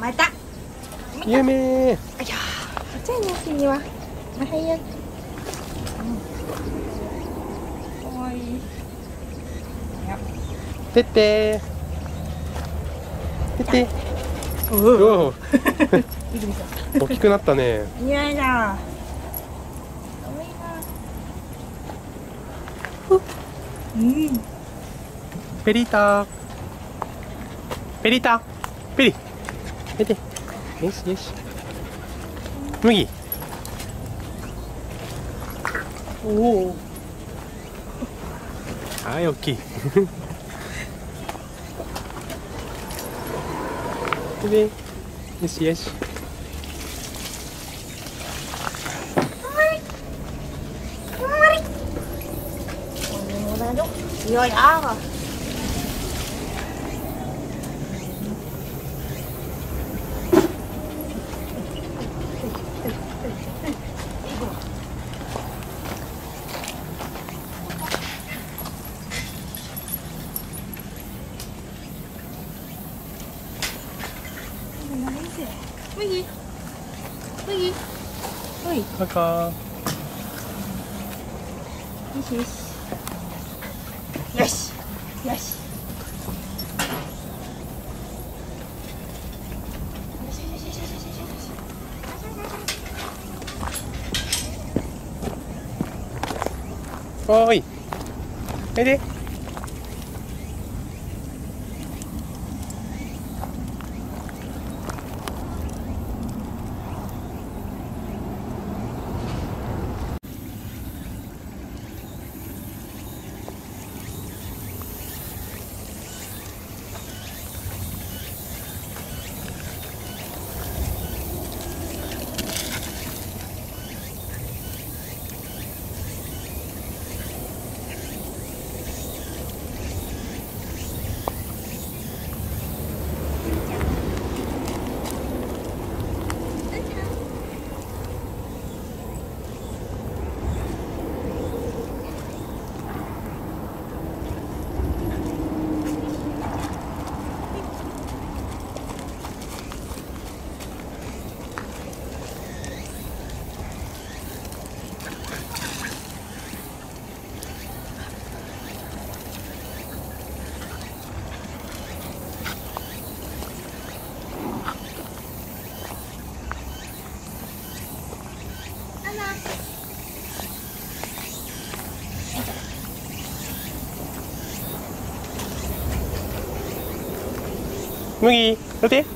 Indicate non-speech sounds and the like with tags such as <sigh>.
また。ゆめいやじゃあね君は。まはやかわいい。てっててっておお <laughs> 大きくなったね。いやいや。うん。ペリータペリータペリ Vete. Yes, yes. Luigi. Uou. Ai, ok. Vete. Yes, yes. Yo, ya. きい。でよし。よし。いやいや麦麦麦カカよし。よし。よし。よし。おーいえで Nguyên y, nói tiếp.